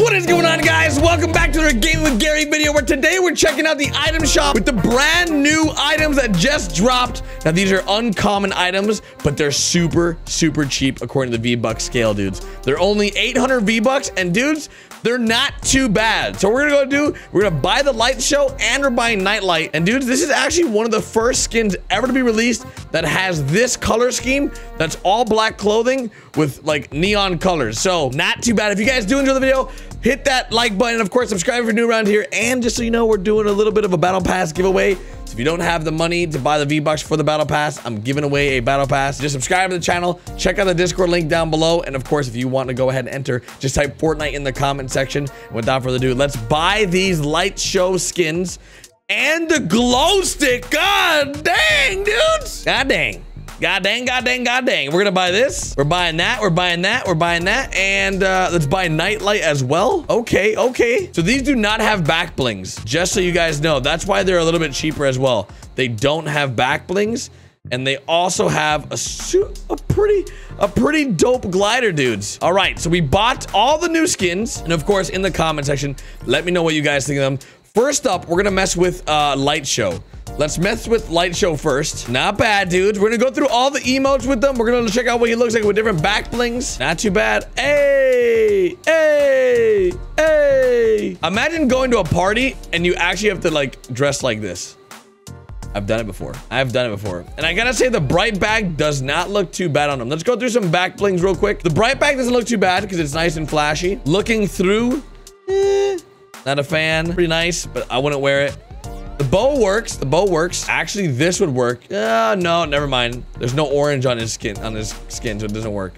What is going on, guys? Welcome back to the Game with Garry video, where today we're checking out the item shop with the brand new items that just dropped. Now, these are uncommon items, but they're super, super cheap according to the V-Bucks scale, dudes. They're only 800 V-Bucks, and dudes, they're not too bad. So we're gonna go do, we're gonna buy the Liteshow and we're buying Nitelite. And dudes, this is actually one of the first skins ever to be released that has this color scheme that's all black clothing with like neon colors. So not too bad. If you guys do enjoy the video, hit that like button. Of course, subscribe if you're new around here. And just so you know, we're doing a little bit of a battle pass giveaway. So if you don't have the money to buy the V-Bucks for the Battle Pass, I'm giving away a Battle Pass. Just subscribe to the channel, check out the Discord link down below, and of course, if you want to go ahead and enter, just type Fortnite in the comment section. And without further ado, let's buy these Liteshow skins and the glow stick. God dang, dudes. God dang. God dang, god dang, god dang. We're gonna buy this. We're buying that. We're buying that. We're buying that. And uh, let's buy Nitelite as well. Okay, okay. So these do not have back blings, just so you guys know. That's why they're a little bit cheaper as well. They don't have back blings. And they also have a a pretty, a pretty dope glider, dudes. All right, so we bought all the new skins. And of course, in the comment section, let me know what you guys think of them. First up, we're gonna mess with uh, Liteshow. Let's mess with Liteshow first. Not bad, dudes. We're gonna go through all the emotes with them. We're gonna check out what he looks like with different back blings. Not too bad. Hey, hey, hey. Imagine going to a party and you actually have to like dress like this. I've done it before. I've done it before. And I gotta say the Brite Bag does not look too bad on him. Let's go through some back blings real quick. The Brite Bag doesn't look too bad because it's nice and flashy. Looking through, eh, not a fan. Pretty nice, but I wouldn't wear it. The bow works. The bow works. Actually, this would work. Uh, no, never mind. There's no orange on his skin, on his skin, so it doesn't work.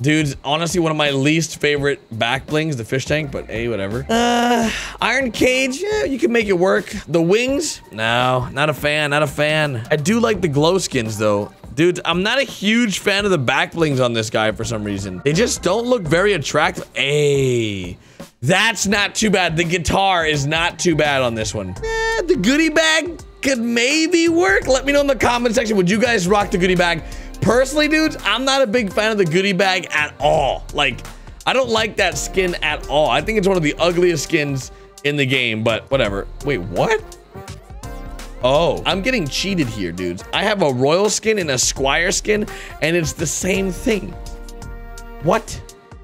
Dude's honestly one of my least favorite back blings, the fish tank, but hey, whatever. Uh, iron cage, yeah, you can make it work. The wings, no, not a fan, not a fan. I do like the glow skins though. Dude, I'm not a huge fan of the back blings on this guy for some reason. They just don't look very attractive. Hey, that's not too bad. The guitar is not too bad on this one. Eh, the goodie bag could maybe work. Let me know in the comment section. Would you guys rock the goodie bag? Personally, dudes, I'm not a big fan of the goodie bag at all. Like, I don't like that skin at all. I think it's one of the ugliest skins in the game, but whatever. Wait, what? Oh, I'm getting cheated here, dudes. I have a royal skin and a squire skin, and it's the same thing. What?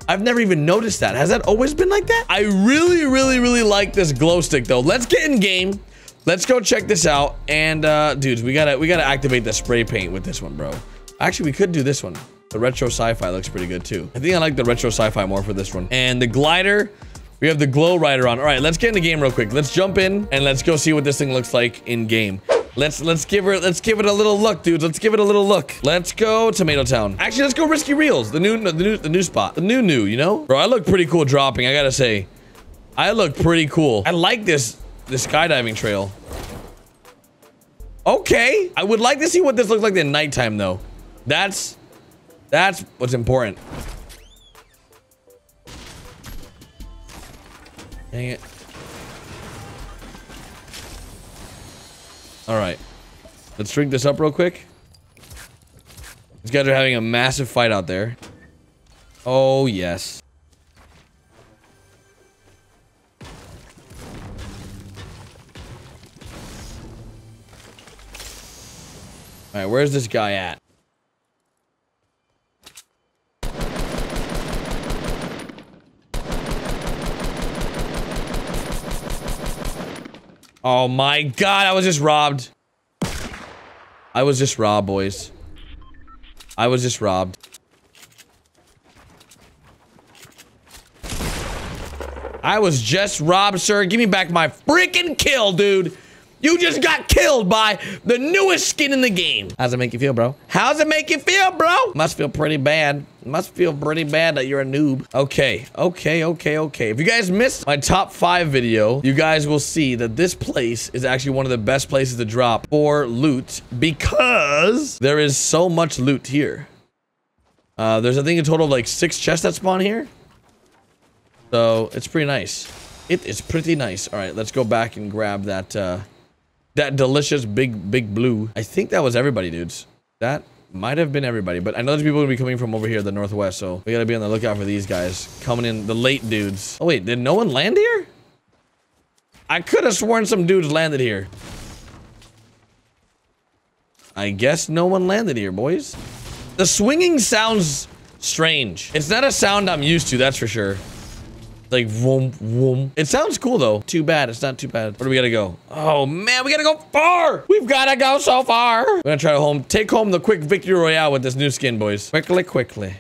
I've never even noticed that. Has that always been like that? I really, really, really like this glow stick though. Let's get in game. Let's go check this out. And uh, dudes, we gotta we gotta activate the spray paint with this one, bro. Actually, we could do this one. The retro sci-fi looks pretty good too. I think I like the retro sci-fi more for this one. And the glider, we have the glow rider on. All right, let's get in the game real quick. Let's jump in and let's go see what this thing looks like in game. Let's let's give her let's give it a little look, dudes. Let's give it a little look. Let's go Tomato Town. Actually, let's go Risky Reels. The new the new the new spot. The new new, you know? Bro, I look pretty cool dropping, I gotta say. I look pretty cool. I like this this skydiving trail. Okay. I would like to see what this looks like in nighttime though. That's that's what's important. Dang it. All right. Let's drink this up real quick. These guys are having a massive fight out there. Oh, yes. All right, where's this guy at? Oh my god, I was just robbed. I was just robbed, boys. I was just robbed. I was just robbed, sir. Give me back my freaking kill, dude. You just got killed by the newest skin in the game. How's it make you feel, bro? How's it make you feel, bro? Must feel pretty bad. Must feel pretty bad that you're a noob. Okay, okay, okay, okay. If you guys missed my top five video, you guys will see that this place is actually one of the best places to drop for loot because there is so much loot here. Uh, there's, I think, a total of like six chests that spawn here. So it's pretty nice. It is pretty nice. All right, let's go back and grab that, uh, that delicious big, big blue. I think that was everybody, dudes. That, Might have been everybody, but I know there's people gonna be coming from over here, the northwest, so we gotta be on the lookout for these guys coming in, the late dudes. Oh wait, did no one land here? I could have sworn some dudes landed here. I guess no one landed here, boys. The swinging sounds strange. It's not a sound I'm used to, that's for sure. Like, vroom, vroom. It sounds cool, though. Too bad. It's not too bad. Where do we gotta go? Oh, man, we gotta go far. We've gotta go so far. We're gonna try to home, take home the quick victory royale with this new skin, boys. Quickly, quickly.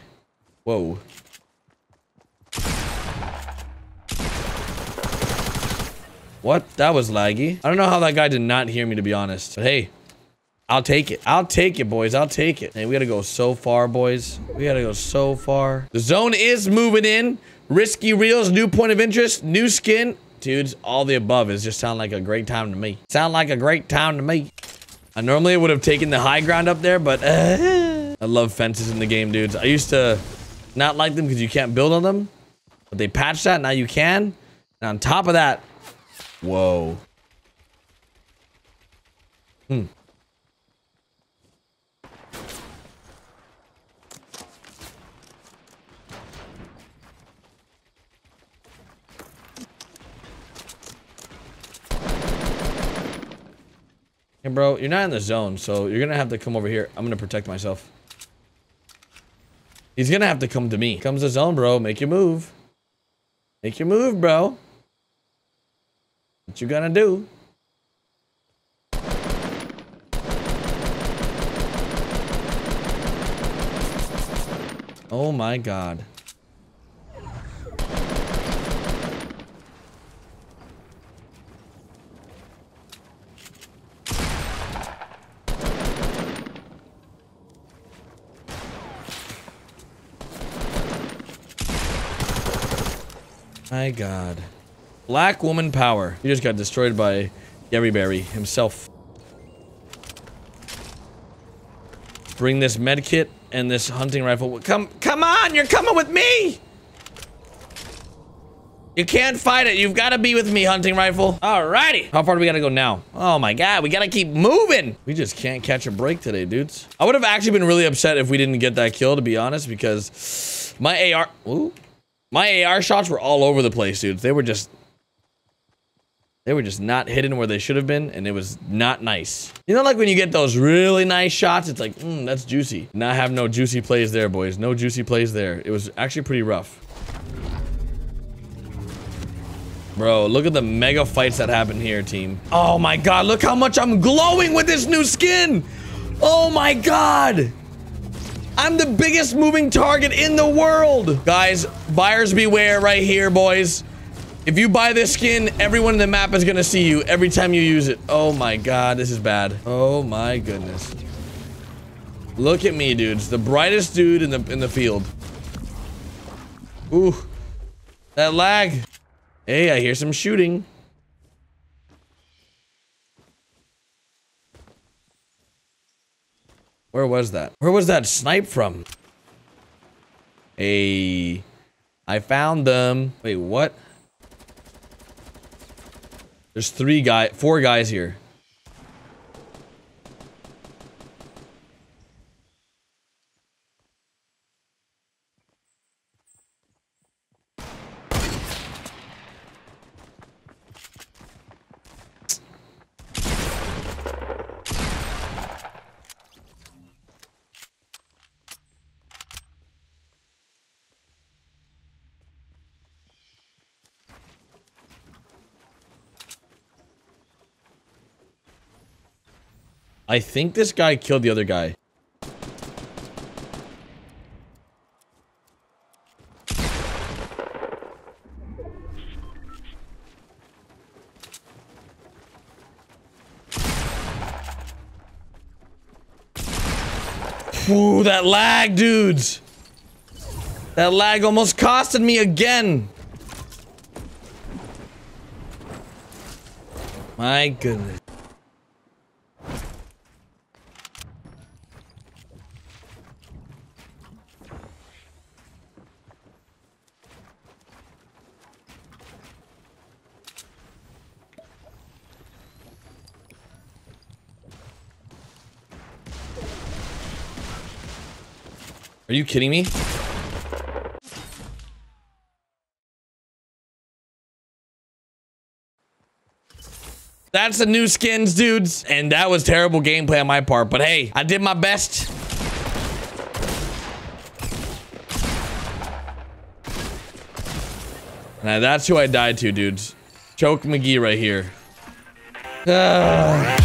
Whoa. What? That was laggy. I don't know how that guy did not hear me, to be honest. But hey, I'll take it. I'll take it, boys. I'll take it. Hey, we gotta go so far, boys. We gotta go so far. The zone is moving in. Risky reels, new point of interest, new skin. Dudes, all the above is just sound like a great time to me. Sound like a great time to me. I normally would have taken the high ground up there, but uh, I love fences in the game, dudes. I used to not like them because you can't build on them, but they patched that. Now you can. And on top of that, Whoa. Hmm. Hey, bro, you're not in the zone, so you're gonna have to come over here. I'm gonna protect myself. He's gonna have to come to me. Comes the zone, bro. Make your move. Make your move, bro. What you gonna do? Oh my god. My god. Black woman power. He just got destroyed by Gary Berry himself. Bring this med kit and this hunting rifle. Come, come on! You're coming with me! You can't fight it. You've got to be with me, hunting rifle. Alrighty. How far do we got to go now? Oh my god, we got to keep moving. We just can't catch a break today, dudes. I would have actually been really upset if we didn't get that kill, to be honest, because my AR... Ooh. My AR shots were all over the place, dudes. They were just they were just not hidden where they should have been, and it was not nice. You know, like when you get those really nice shots, it's like, mm, that's juicy. Not have no juicy plays there, boys. No juicy plays there. It was actually pretty rough. Bro, look at the mega fights that happen here, team. Oh my god, look how much I'm glowing with this new skin! Oh my god! I'm the biggest moving target in the world! Guys, buyers beware right here, boys. If you buy this skin, everyone in the map is gonna see you every time you use it. Oh my god, this is bad. Oh my goodness. Look at me, dudes. The brightest dude in the in the field. Ooh. That lag. Hey, I hear some shooting. Where was that? Where was that snipe from? Hey. I found them. Wait, what? There's three guy, four guys here. I think this guy killed the other guy. Ooh, that lag, dudes. That lag almost costed me again. My goodness. Are you kidding me? That's the new skins, dudes. And that was terrible gameplay on my part. But hey, I did my best. Now that's who I died to, dudes. Choke McGee right here. Ah.